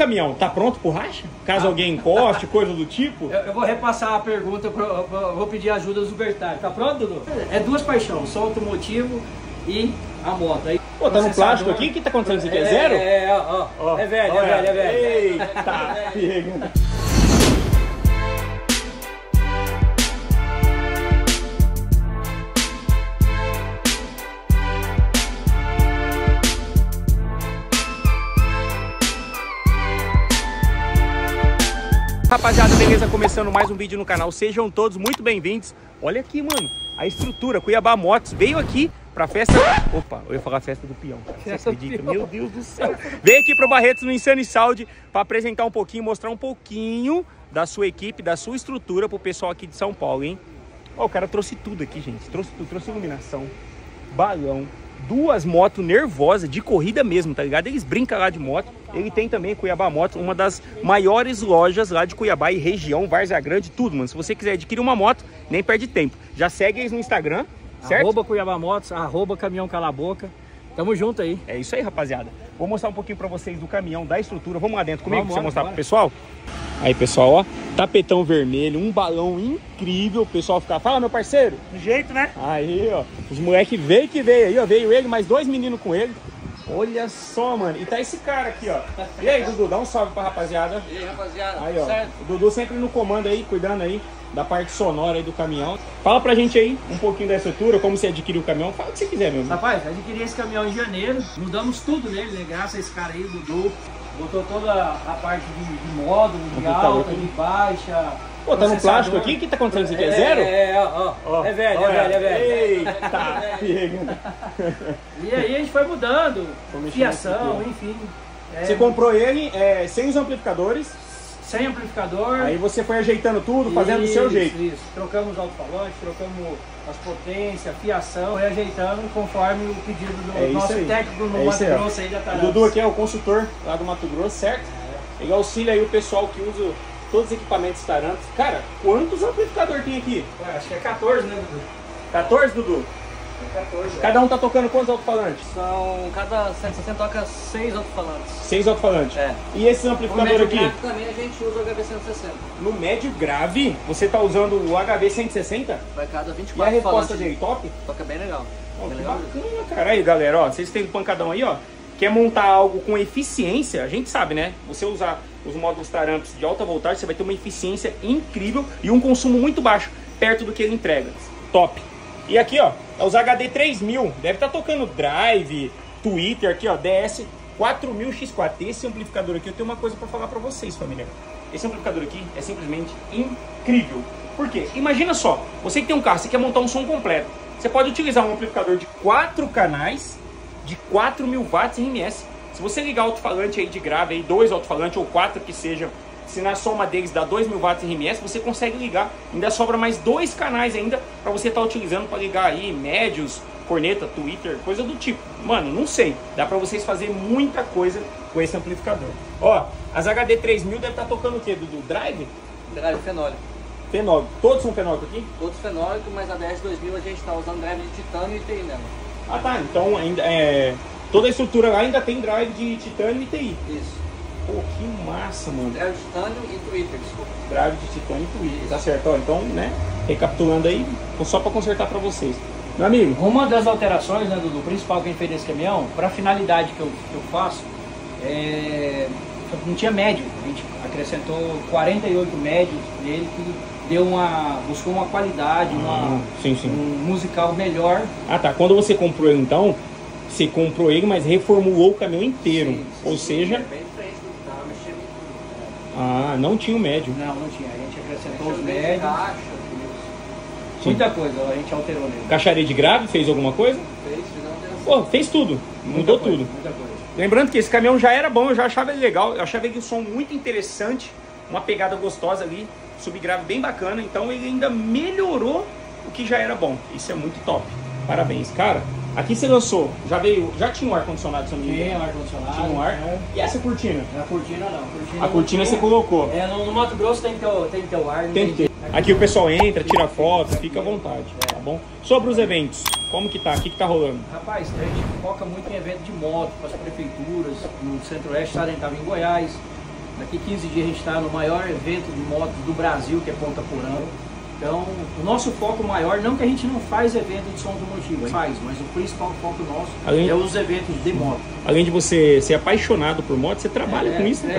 caminhão tá pronto pro racha? Caso alguém encoste, coisa do tipo? Eu, eu vou repassar a pergunta, pro, pro- vou pedir ajuda dos Bertari. Tá pronto, Dudu? É duas paixões, só automotivo e a moto. Aí, Pô, tá no plástico aqui? O que tá acontecendo? Isso aqui é zero? É, é, ó, ó. é velho, é olha. velho, é velho. Eita, beleza? Começando mais um vídeo no canal. Sejam todos muito bem-vindos. Olha aqui, mano, a estrutura. Cuiabá Motos veio aqui pra festa. Opa, eu ia falar festa do peão. Você acredita? Meu Deus do céu. Veio aqui pro Barretos no Insane Saúde pra apresentar um pouquinho, mostrar um pouquinho da sua equipe, da sua estrutura pro pessoal aqui de São Paulo, hein? Ó, o cara trouxe tudo aqui, gente. Trouxe tudo, trouxe iluminação, balão, duas motos nervosas, de corrida mesmo, tá ligado? Eles brincam lá de moto. Ele tem também Cuiabá Motos, uma das maiores lojas lá de Cuiabá e região, Várzea Grande, tudo, mano. Se você quiser adquirir uma moto, nem perde tempo. Já segue eles no Instagram, certo? Arroba Cuiabá Motos, arroba Caminhão Cala a Boca. Tamo junto aí. É isso aí, rapaziada. Vou mostrar um pouquinho pra vocês do caminhão, da estrutura. Vamos lá dentro comigo Vamos, pra você mostrar bora. pro pessoal? Aí, pessoal, ó. Tapetão vermelho, um balão incrível. O pessoal fica, fala, meu parceiro. Do jeito, né? Aí, ó. Os moleque veio que veio aí, ó. Veio ele, mais dois meninos com ele. Olha só, mano. E tá esse cara aqui, ó. E aí, Dudu, dá um salve pra rapaziada. E aí, rapaziada, Aí, ó. certo? O Dudu sempre no comando aí, cuidando aí da parte sonora aí do caminhão. Fala pra gente aí um pouquinho da estrutura, como você adquiriu o caminhão. Fala o que você quiser, meu. irmão. Rapaz, adquiri esse caminhão em janeiro, mudamos tudo nele, né? Graças a esse cara aí, o Dudu. Botou toda a parte de, de módulo, de alta, de baixa. Pô, tá no plástico aqui? O que tá acontecendo? Isso aqui é zero? É, é, ó, ó. é velho, é velho, é velho. Eita, pega. E aí a gente foi mudando, Foi fiação, enfim. É, Você comprou ele é, sem os amplificadores, sem amplificador. aí você foi ajeitando tudo, fazendo do seu jeito. Isso, trocamos alto-falante, trocamos as potências, fiação, ajeitando conforme o pedido do É nosso técnico no É Mato. Grosso aí da O Tarantos. Dudu aqui é o consultor lá do Mato Grosso, certo? Ele auxilia aí o pessoal que usa todos os equipamentos Tarantos. Cara, quantos amplificadores tem aqui? Ué, acho que é 14, né, Dudu? 14, Dudu? É 14. Cada um tá tocando quantos alto-falantes? São, cada 160 toca 6 alto-falantes. Seis alto-falantes. É. E esse amplificador médio aqui? grave também a gente usa o HB160. No médio grave, você tá usando o HB160? Vai cada E a 24 resposta dele, top? Toca bem legal. Ó, Bem legal. bacana, cara. Aí, galera, ó, vocês têm pancadão aí, ó. Quer montar algo com eficiência? A gente sabe, né? Você usar os módulos Taramps de alta voltagem, você vai ter uma eficiência incrível e um consumo muito baixo, perto do que ele entrega. Top. E aqui, ó, é os HD 3000. Deve estar tocando Drive, Twitter aqui, ó, DS 4000X4. Esse amplificador aqui, eu tenho uma coisa para falar para vocês, família. Esse amplificador aqui é simplesmente incrível. Por quê? Imagina só, você que tem um carro, você quer montar um som completo. Você pode utilizar um amplificador de quatro canais de 4000 watts RMS. Se você ligar alto-falante aí de grave, aí, dois alto-falantes ou quatro que seja, se na soma deles dá 2000 watts RMS, você consegue ligar. Ainda sobra mais dois canais ainda para você estar utilizando para ligar aí médios, corneta, Twitter, coisa do tipo. Mano, não sei. Dá para vocês fazer muita coisa com esse amplificador. Ó, as HD 3000 deve estar tocando o quê? Do, do Drive? Drive fenólico. Fenólico. Todos são fenólicos aqui? Todos fenólicos, mas a DS2000 a gente tá usando drive de titânio e TI nela. Ah tá, então ainda é. Toda a estrutura lá ainda tem drive de titânio e TI. Isso. Pô, que massa, mano. Drive de titânio e Twitter, desculpa. Drive de titânio e TI. Tá certo, ó. Então, né? Recapitulando aí, só pra consertar pra vocês. Meu amigo, Uma das alterações, né, Dudu, principal que a gente fez nesse caminhão, para a finalidade que eu, que eu faço, é, não tinha médio. A gente acrescentou 48 médios nele que deu uma. buscou uma qualidade, uma, sim, sim. um musical melhor. Ah tá, quando você comprou ele então, você comprou ele, mas reformulou o caminhão inteiro. Sim, sim, Ou seja, Bem mexendo ah, não tinha o médio. Não, não tinha. A gente acrescentou os médios. caixa. Muita coisa a gente alterou nele. Caixaria de grave, fez alguma coisa? Fez, fizemos alteração. Pô, fez tudo. Muita Mudou coisa, tudo. Muita coisa. Lembrando que esse caminhão já era bom, eu já achava ele legal, eu achava ele um som muito interessante, uma pegada gostosa ali, subgrave bem bacana, então ele ainda melhorou o que já era bom. Isso é muito top. Parabéns, cara. Aqui você lançou, já veio, já tinha um ar condicionado, se não me Tinha engano. ar condicionado. Tinha um ar. né? E essa cortina? A cortina não. Cortina A cortina você colocou. É, no, no Mato Grosso tem que ter, o- tem que ter o ar. não Tem que ter. Aqui o pessoal entra, tira foto, fica à vontade, tá bom? Sobre os eventos, como que tá? O que que tá rolando? Rapaz, a gente foca muito em evento de moto, para as prefeituras, no Centro-Oeste, Sarém estava em Goiás, Daqui 15 dias a gente está no maior evento de motos do Brasil, que é Ponta Porã. Então, o nosso foco maior, não que a gente não faz evento de som automotivo, faz, mas o principal foco nosso Além- é os eventos de moto. Além de você ser apaixonado por moto, você trabalha é, com isso, né,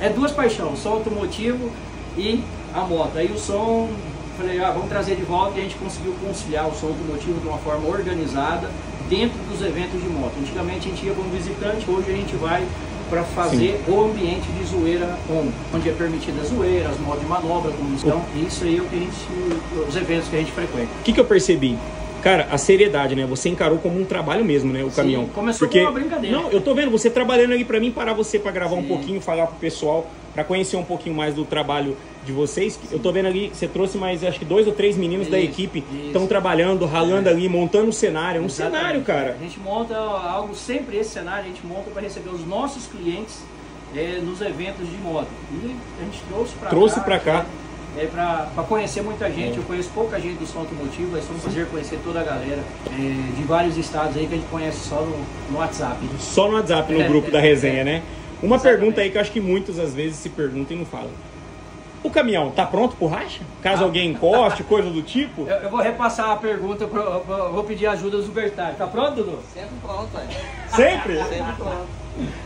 é, é duas paixões, som automotivo e a moto. Aí o som, falei, ah, vamos trazer de volta e a gente conseguiu conciliar o som automotivo de uma forma organizada dentro dos eventos de moto. Antigamente a gente ia como visitante, hoje a gente vai para fazer o ambiente de zoeira on, onde é permitida a zoeira, as motos de manobra, condução. Isso aí é o que a gente, os eventos que a gente frequenta. O que, que eu percebi? Cara, a seriedade, né? Você encarou como um trabalho mesmo, né? O Sim, caminhão. começou Porque... com uma brincadeira. Não, eu tô vendo você trabalhando ali pra mim, parar você pra gravar um Sim. pouquinho, falar pro pessoal, pra conhecer um pouquinho mais do trabalho de vocês. Eu tô vendo ali, você trouxe mais, acho que dois ou três meninos da Isso, equipe isso. estão trabalhando, ralando ali, montando um cenário. É um Exatamente. cenário, cara. A gente monta algo, sempre esse cenário, a gente monta para receber os nossos clientes eh, nos eventos de moto. E a gente trouxe para Trouxe cá. pra cá. É, para conhecer muita gente, É. eu conheço pouca gente do som automotivo, vai ser um prazer conhecer toda a galera eh, de vários estados aí que a gente conhece só no, no WhatsApp. Só no WhatsApp, no É, grupo é, da resenha, né? Uma Exatamente. pergunta aí que eu acho que muitos às vezes se perguntam e não falam. O caminhão tá pronto pro racha? Caso Ah. alguém encoste, coisa do tipo? Eu, eu vou repassar a pergunta, pro, pro- eu vou pedir ajuda do Bertari. Tá pronto, Dudu? Sempre pronto, é. Sempre? Sempre pronto.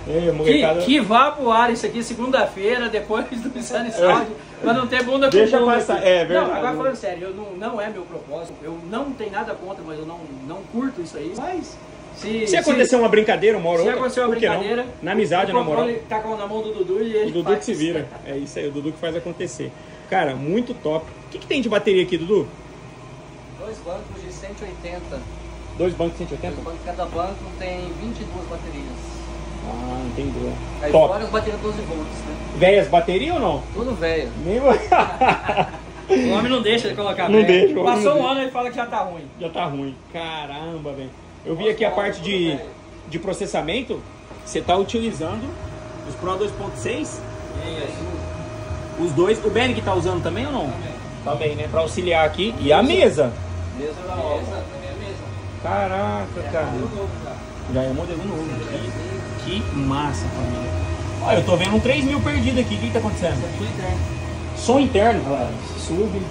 É, Que, molecada. que vá pro ar isso aqui segunda-feira, depois do Sunny Sound, pra não ter bunda com É. Deixa passar, aqui. é verdade. Não, agora falando sério, eu não, não é meu propósito, eu não tenho nada contra, mas eu não, não curto isso aí. Mas se, Se acontecer uma brincadeira, uma hora se ou outra, acontecer uma que não? brincadeira, Na amizade, na moral. tá com- na mão do Dudu e ele O Dudu faz. que se vira. É isso aí, o Dudu que faz acontecer. Cara, muito top. O que, que tem de bateria aqui, Dudu? Dois bancos de 180. Dois bancos de Dois 180? bancos, cada banco tem 22 baterias. Ah, entendeu. Aí Top. fora as baterias 12 volts, né? Velhas bateria ou não? Tudo velho. Nem... O homem não deixa de colocar Não velho. deixa, Passou não um deixa. ano e fala que já tá ruim. Já tá ruim. Caramba, velho. Eu vi aqui a parte de, de processamento. Você tá utilizando os Pro 2.6? Os dois. O Benny que tá usando também ou não? Também, né? Pra auxiliar aqui. E a mesa. Mesa nova. Mesa, é. Caraca, cara. Tudo novo já. É modelo novo. Que, que massa, família. Olha, eu tô vendo um 3 mil perdido aqui. O que, que tá acontecendo? Som interno, galera. Sub.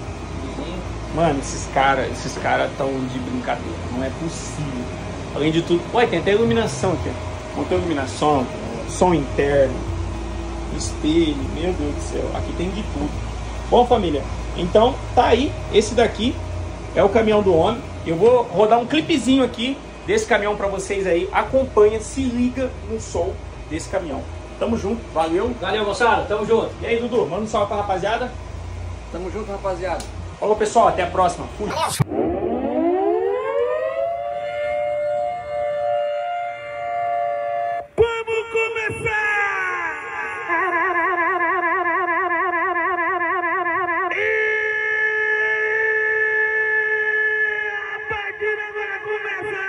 Mano, esses caras esses cara tão de brincadeira. Não é possível. Além de tudo. Ué, tem até iluminação aqui. ó. Montou iluminação, som interno, espelho, meu Deus do céu. Aqui tem de tudo. Bom, família, então tá aí. Esse daqui é o caminhão do homem. Eu vou rodar um clipezinho aqui desse caminhão pra vocês aí. Acompanha, se liga no som desse caminhão. Tamo junto, valeu. Valeu, moçada. Tamo junto. E aí, Dudu, manda um salve pra rapaziada. Tamo junto, rapaziada. Falou, pessoal, até a próxima. Fui. A partida agora começa!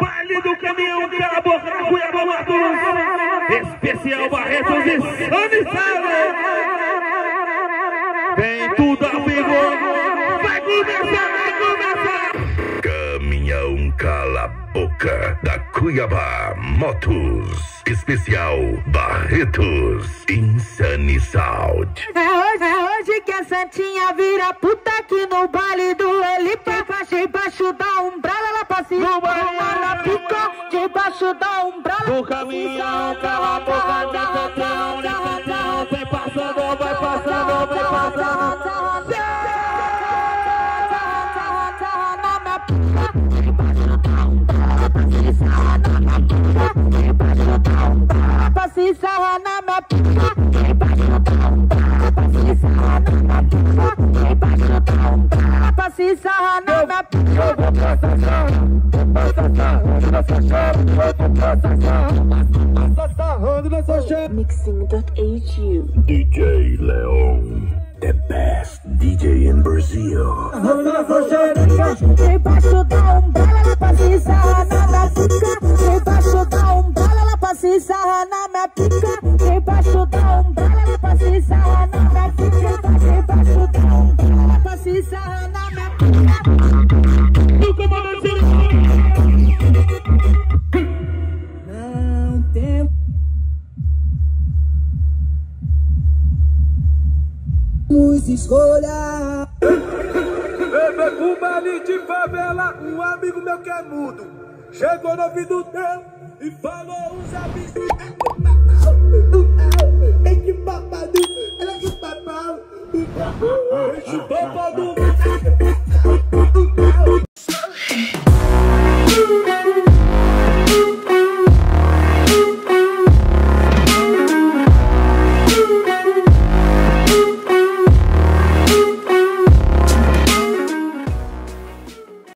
Baile do caminhão, cala a boca Cuiabá Matos! Especial Barretos e Sani Salles! Vem tudo a vigor! Cala a Boca da Cuiabá Motos. Especial Barretos Insane Sound. É hoje, é hoje que a Santinha vira puta aqui no baile do Elipa. Debaixo, debaixo da umbrella, ela passa e ela pica. Debaixo da umbrella. Do caminhão, cala a boca, tão, Passa sarra na minha pica. Debaixo da umbrella, passa sarra na minha pica. Debaixo da umbrella, passa sarra na minha pica. Mixing.hu DJ Leon. The best DJ in Brazil. Temos escolha. Bebê pro baile de favela, um amigo meu que é mudo. Chegou no ouvido teu e falou uns absurdos. É que babado, ela que babado. Esse babado